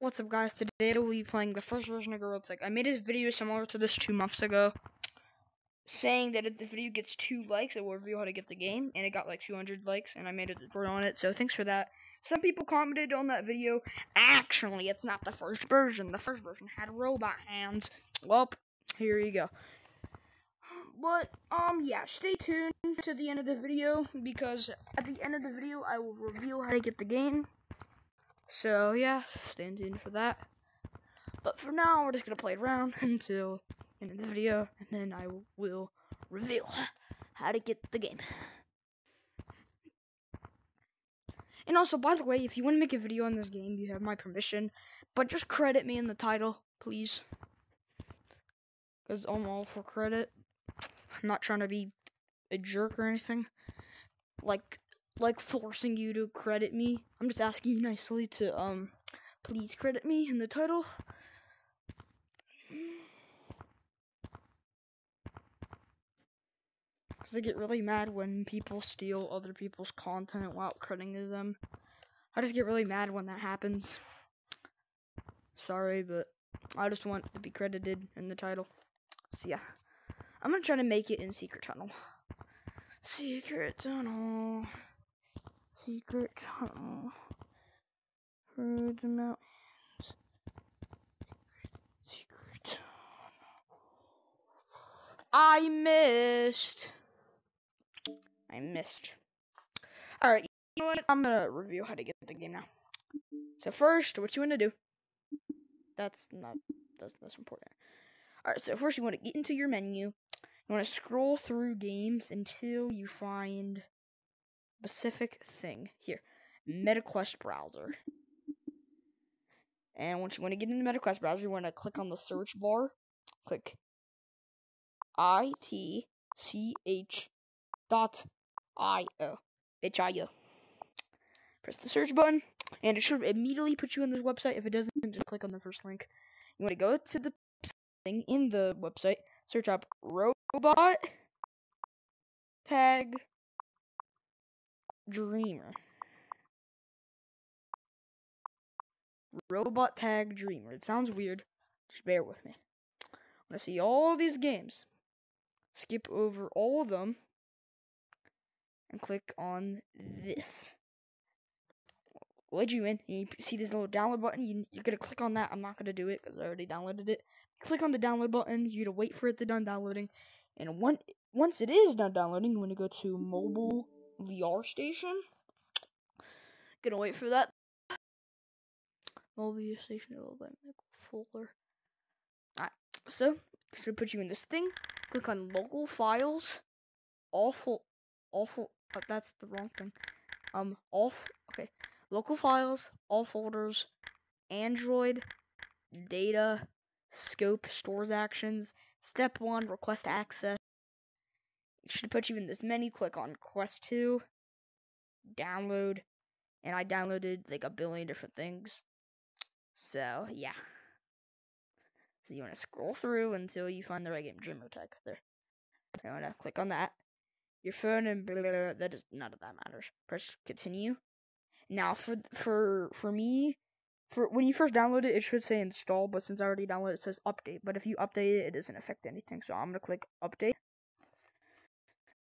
What's up guys, today we'll be playing the first version of Gorilla Tag. I made a video similar to this two months ago, saying that if the video gets two likes, it will reveal how to get the game, and it got like 200 likes, and I made a tutorial on it, so thanks for that. Some people commented on that video, actually, it's not the first version, the first version had robot hands. Well, here you go. But, um, yeah, stay tuned to the end of the video, because at the end of the video, I will reveal how to get the game. So yeah, stay tuned for that. But for now, we're just gonna play around until end of the video, and then I will reveal how to get the game. And also, by the way, if you want to make a video on this game, you have my permission. But just credit me in the title, please. Because I'm all for credit. I'm not trying to be a jerk or anything. Like, like forcing you to credit me. I'm just asking you nicely to um please credit me in the title. Cause I get really mad when people steal other people's content without crediting them. I just get really mad when that happens. Sorry, but I just want to be credited in the title. So yeah. I'm gonna try to make it in Secret Tunnel. Secret Tunnel secret tunnel through the mountains. Secret, secret. I missed. I missed. Alright, you know? I'm gonna review how to get the game now. So first, what you wanna do? That's not that's that's important. Alright, so first you wanna get into your menu. You wanna scroll through games until you find specific thing here MetaQuest browser. And once you want to get into MetaQuest browser, you want to click on the search bar. Click I T C H dot I O H I O. Press the search button, and it should immediately put you on this website. If it doesn't, just click on the first link. You want to go to the thing in the website, search up robot tag Dreamer. Robot Tag Dreamer. It sounds weird. Just bear with me. I'm gonna see all these games. Skip over all of them. And click on this. Let you in. You see this little download button. You, you're gonna click on that. I'm not gonna do it because I already downloaded it. Click on the download button. You're gonna wait for it to done downloading. And one, once it is done downloading, you want to go to mobile VR station. Gonna wait for that. Mobile station developed by Michael Fuller. Alright, so should put you in this thing. Click on local files. Awful, awful. Oh, that's the wrong thing. Um, all okay. Local files, all folders, Android, data, scope, stores actions. Step one, request access should put you in this menu. Click on Quest 2, download, and I downloaded like a billion different things. So, yeah. So you want to scroll through until you find the right game, Dreamer Tag. There. You want to click on that. Your phone and blah, blah, blah, that does none of that matters. Press continue. Now for for for me, for when you first download it, it should say install, but since I already downloaded, it says update. But if you update it, it doesn't affect anything. So I'm gonna click update.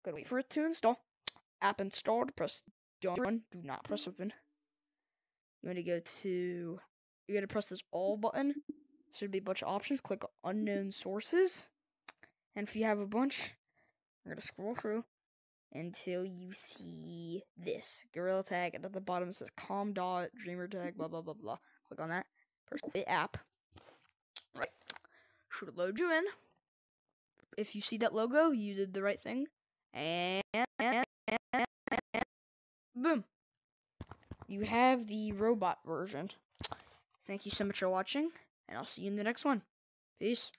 Gotta wait for it to install. App installed. Press done. Do not press open. Want to go to. you're gonna press this all button. Should be a bunch of options. Click unknown sources. And if you have a bunch, you're gonna scroll through until you see this Gorilla Tag. And at the bottom it says Com Dot Dreamer Tag. Blah blah blah blah. Click on that. Press the app. Right. Should load you in. If you see that logo, you did the right thing and, boom. You have the robot version. Thank you so much for watching, and I'll see you in the next one. Peace.